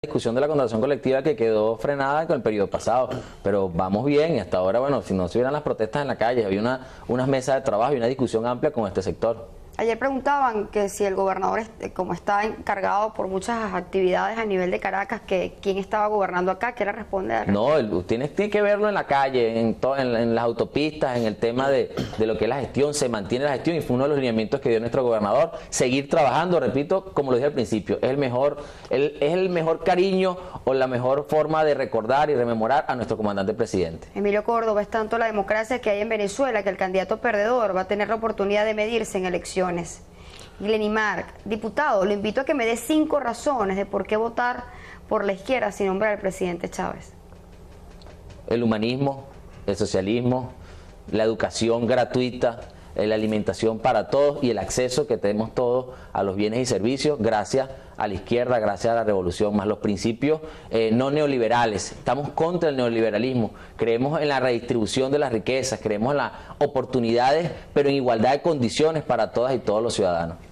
discusión de la contratación colectiva que quedó frenada con el periodo pasado, pero vamos bien y hasta ahora, bueno, si no se hubieran las protestas en la calle, había una, unas mesas de trabajo y una discusión amplia con este sector. Ayer preguntaban que si el gobernador, como está encargado por muchas actividades a nivel de Caracas, que quién estaba gobernando acá, ¿quiere responder? No, tiene, tiene que verlo en la calle, en, en, las autopistas, en el tema de, de, lo que es la gestión, se mantiene la gestión y fue uno de los lineamientos que dio nuestro gobernador, seguir trabajando, repito, como lo dije al principio, es el mejor, el, es el mejor cariño o la mejor forma de recordar y rememorar a nuestro comandante presidente. Emilio Córdoba, es tanto la democracia que hay en Venezuela que el candidato perdedor va a tener la oportunidad de medirse en elecciones Glenny Mark, diputado, lo invito a que me dé cinco razones de por qué votar por la izquierda sin nombrar al presidente Chávez. El humanismo, el socialismo, la educación gratuita, la alimentación para todos y el acceso que tenemos todos a los bienes y servicios gracias a la izquierda, gracias a la revolución, más los principios eh, no neoliberales. Estamos contra el neoliberalismo, creemos en la redistribución de las riquezas, creemos en las oportunidades, pero en igualdad de condiciones para todas y todos los ciudadanos.